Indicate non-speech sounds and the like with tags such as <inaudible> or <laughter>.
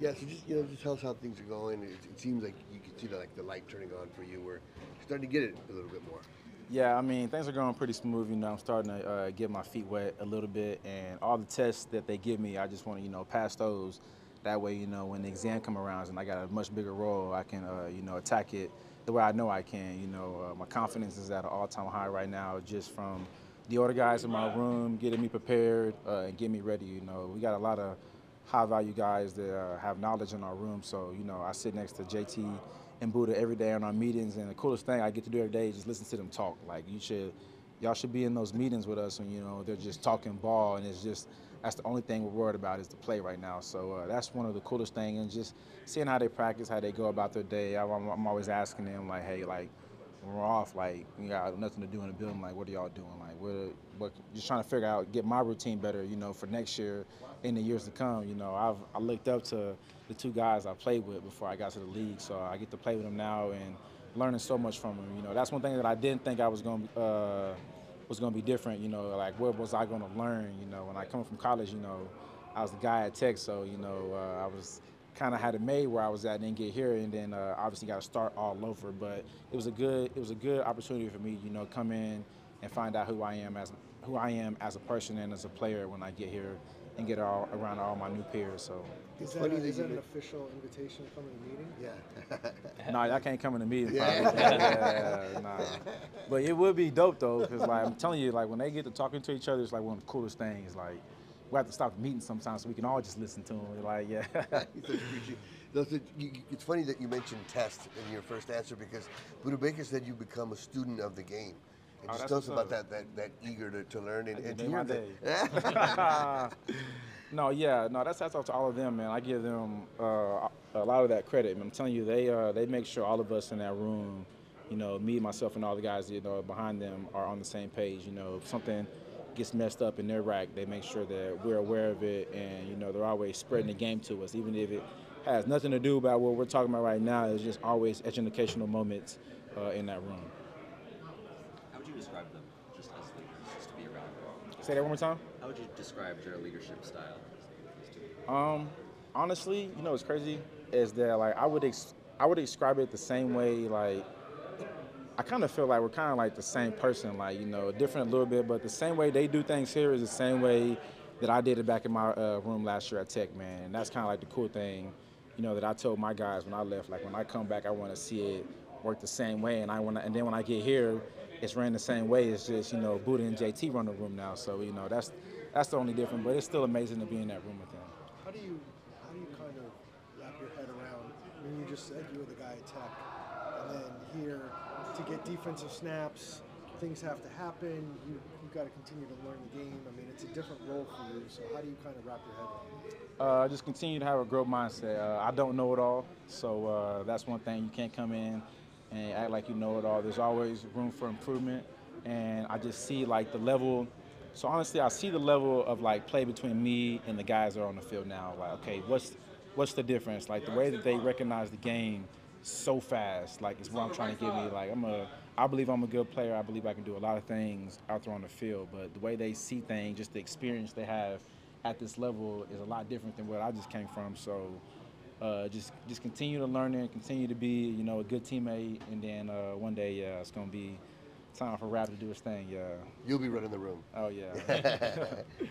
Yeah, so just you know, just tell us how things are going. It, it seems like you can see the, like the light turning on for you, you're starting to get it a little bit more. Yeah, I mean, things are going pretty smooth. You know, I'm starting to uh, get my feet wet a little bit, and all the tests that they give me, I just want to, you know, pass those. That way, you know, when the exam come around and I got a much bigger role, I can, uh, you know, attack it the way I know I can. You know, uh, my confidence is at an all-time high right now, just from the other guys in my room getting me prepared uh, and getting me ready. You know, we got a lot of high-value guys that uh, have knowledge in our room, so you know, I sit next to JT and Budda every day in our meetings, and the coolest thing I get to do every day is just listen to them talk. Like you should, y'all should be in those meetings with us, and you know they're just talking ball, and it's just that's the only thing we're worried about is the play right now. So uh, that's one of the coolest things, and just seeing how they practice, how they go about their day. I'm, I'm always asking them like, hey, like when we're off, like you got nothing to do in the building, like what are y'all doing? Like what, what just trying to figure out, get my routine better, you know, for next year in the years to come. You know, I've I looked up to the two guys I played with before I got to the league, so I get to play with them now and learning so much from them. You know, that's one thing that I didn't think I was going to uh, was going to be different. You know, like what was I going to learn? You know, when I come from college, you know, I was the guy at Tech, so you know, uh, I was kind of had it made where I was at, and then get here, and then uh, obviously got to start all over. But it was a good it was a good opportunity for me, you know, come in and find out who I am as who I am as a person and as a player when I get here and get all around all my new peers. So. Is that, a, that is you that an official invitation to come to the meeting? Yeah. <laughs> No, I can't come in the meeting. Yeah. probably. Yeah, nah. But it would be dope though, because like I'm telling you, like when they get to talking to each other, it's like one of the coolest things. Like we have to stop the meeting sometimes so we can all just listen to him. Like yeah. <laughs> He's such a preachy. No, so you, you- it's funny that you mentioned test in your first answer because Budda Baker said you become a student of the game. And Oh, just tell us about that, that, that eager to, to learn and, and to hear that. <laughs> no, yeah, no, that's that's up to all of them, man. I give them uh, a lot of that credit. I'm telling you, they uh, they make sure all of us in that room, you know, me, myself, and all the guys, you know, behind them are on the same page. You know, something gets messed up in their rack, they make sure that we're aware of it, and you know, they're always spreading the game to us, even if it has nothing to do about what we're talking about right now. It's just always educational moments uh, in that room. How would you describe them, just as leaders, just to be around? Say that one more time. How would you describe their leadership style? Um, honestly, you know what's crazy is that like I would ex- I would describe it the same way like I kind of feel like we're kind of like the same person, like you know, different a little bit, but the same way they do things here is the same way that I did it back in my uh, room last year at Tech, man. And that's kind of like the cool thing, you know, that I told my guys when I left. Like when I come back, I want to see it work the same way, and I want, and then when I get here, it's ran the same way. It's just you know, Budda and JT run the room now, so you know that's that's the only difference. But it's still amazing to be in that room with them. How do you how do you kind of wrap your head around? Mean, you just said you were the guy at Tech, and then here to get defensive snaps, things have to happen. You you got to continue to learn the game. I mean, it's a different role for you. So how do you kind of wrap your head around? Uh, just continue to have a growth mindset. Uh, I don't know it all, so uh, that's one thing. You can't come in and act like you know it all. There's always room for improvement, and I just see like the level. So honestly, I see the level of like play between me and the guys that are on the field now. Like, okay, what's what's the difference? Like the way that they recognize the game so fast. Like it's what I'm trying to give me. Like I'm a, I believe I'm a good player. I believe I can do a lot of things out there on the field. But the way they see things, just the experience they have at this level is a lot different than where I just came from. So uh, just just continue to learn and continue to be you know a good teammate, and then uh, one day yeah, it's gonna be time for Rap to do his thing. Yeah. You'll be running the room. Oh yeah. <laughs>